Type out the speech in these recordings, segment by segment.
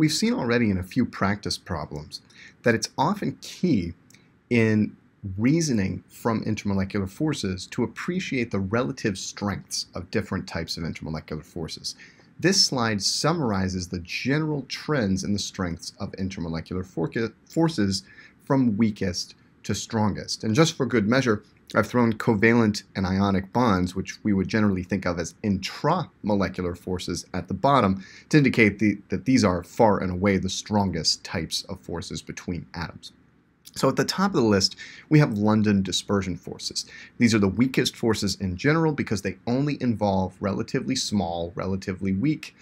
We've seen already in a few practice problems that it's often key in reasoning from intermolecular forces to appreciate the relative strengths of different types of intermolecular forces. This slide summarizes the general trends in the strengths of intermolecular forces from weakest to strongest. And just for good measure, I've thrown covalent and ionic bonds, which we would generally think of as intramolecular forces, at the bottom to indicate the, that these are far and away the strongest types of forces between atoms. So at the top of the list, we have London dispersion forces. These are the weakest forces in general because they only involve relatively small, relatively weak,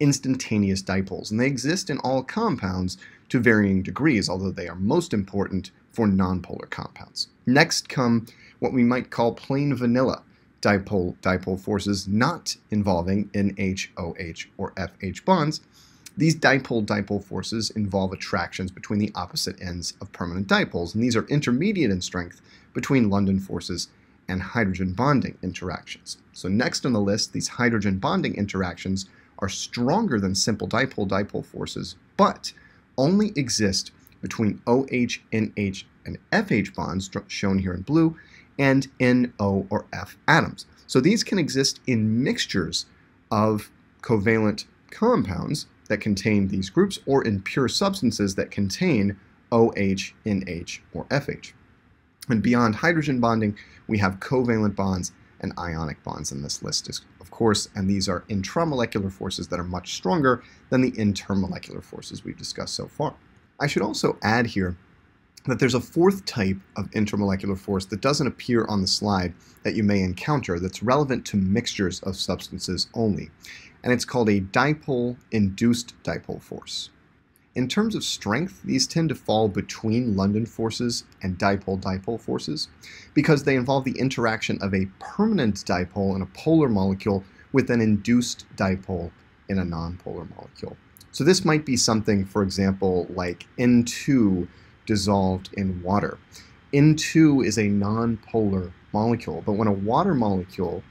instantaneous dipoles. And they exist in all compounds to varying degrees, although they are most important for nonpolar compounds. Next come what we might call plain vanilla dipole, dipole forces not involving NH, OH, or FH bonds. These dipole-dipole forces involve attractions between the opposite ends of permanent dipoles, and these are intermediate in strength between London forces and hydrogen bonding interactions. So next on the list, these hydrogen bonding interactions are stronger than simple dipole-dipole forces, but only exist between OH, NH, and FH bonds, shown here in blue, and NO or F atoms. So these can exist in mixtures of covalent compounds that contain these groups or in pure substances that contain OH, NH, or FH. And beyond hydrogen bonding, we have covalent bonds and ionic bonds in this list, of course, and these are intramolecular forces that are much stronger than the intermolecular forces we've discussed so far. I should also add here that there's a fourth type of intermolecular force that doesn't appear on the slide that you may encounter that's relevant to mixtures of substances only, and it's called a dipole-induced dipole force. In terms of strength, these tend to fall between London forces and dipole-dipole forces because they involve the interaction of a permanent dipole in a polar molecule with an induced dipole in a nonpolar molecule. So this might be something, for example, like N2 dissolved in water. N2 is a nonpolar molecule, but when a water molecule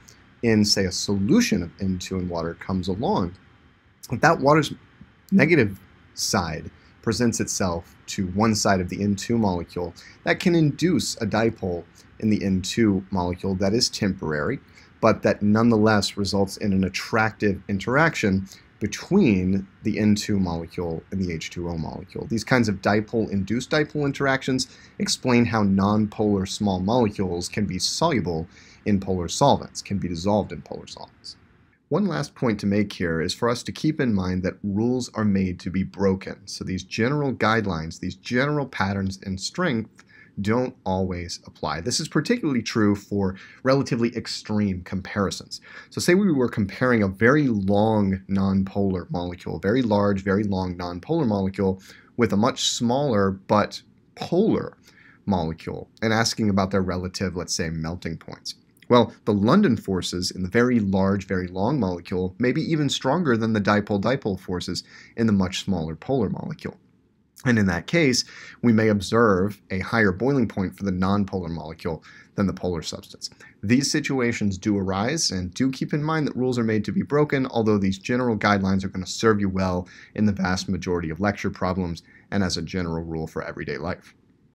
in, say, a solution of N2 in water comes along, that water's negative side presents itself to one side of the N2 molecule, that can induce a dipole in the N2 molecule that is temporary, but that nonetheless results in an attractive interaction between the N2 molecule and the H2O molecule. These kinds of dipole-induced dipole interactions explain how nonpolar small molecules can be soluble in polar solvents, can be dissolved in polar solvents. One last point to make here is for us to keep in mind that rules are made to be broken. So these general guidelines, these general patterns in strength don't always apply. This is particularly true for relatively extreme comparisons. So say we were comparing a very long nonpolar molecule, very large, very long nonpolar molecule with a much smaller but polar molecule and asking about their relative, let's say, melting points. Well, the London forces in the very large, very long molecule may be even stronger than the dipole-dipole forces in the much smaller polar molecule. And in that case, we may observe a higher boiling point for the nonpolar molecule than the polar substance. These situations do arise, and do keep in mind that rules are made to be broken, although these general guidelines are going to serve you well in the vast majority of lecture problems and as a general rule for everyday life.